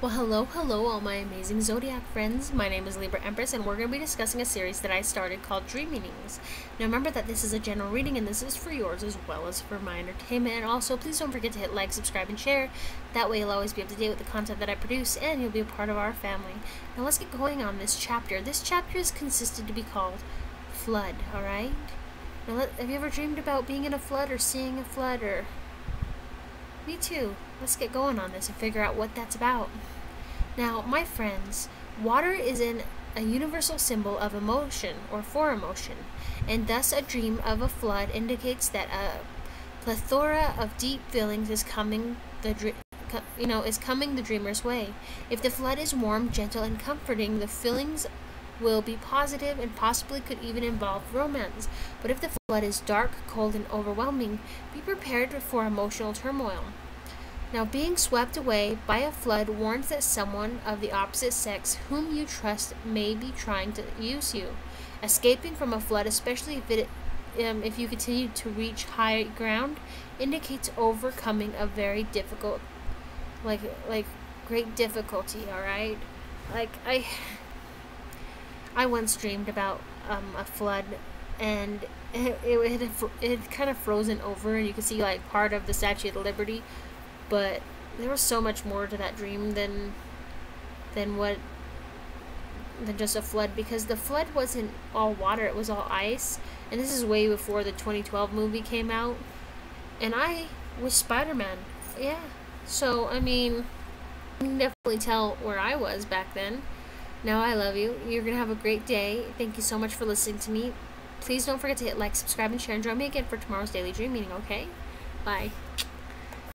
Well, hello, hello, all my amazing zodiac friends. My name is Libra Empress, and we're going to be discussing a series that I started called Dream Meanings. Now, remember that this is a general reading, and this is for yours as well as for my entertainment. And also, please don't forget to hit like, subscribe, and share. That way, you'll always be up to date with the content that I produce, and you'll be a part of our family. Now, let's get going on this chapter. This chapter is consisted to be called Flood. All right. Now, let, have you ever dreamed about being in a flood or seeing a flood or me too. Let's get going on this and figure out what that's about. Now, my friends, water is an, a universal symbol of emotion or for emotion, and thus a dream of a flood indicates that a plethora of deep feelings is coming the you know is coming the dreamer's way. If the flood is warm, gentle, and comforting, the feelings will be positive and possibly could even involve romance. But if the flood is dark, cold, and overwhelming, be prepared for emotional turmoil. Now, being swept away by a flood warns that someone of the opposite sex whom you trust may be trying to use you. Escaping from a flood, especially if it um, if you continue to reach high ground, indicates overcoming a very difficult, like like great difficulty. All right, like I I once dreamed about um, a flood, and it, it, it, it kind of frozen over, and you could see like part of the Statue of Liberty, but there was so much more to that dream than than what than just a flood because the flood wasn't all water it was all ice and this is way before the 2012 movie came out and i was spider-man. Yeah so i mean you can definitely tell where i was back then now I love you. You're going to have a great day. Thank you so much for listening to me. Please don't forget to hit like, subscribe, and share, and join me again for tomorrow's daily dream meeting, okay? Bye.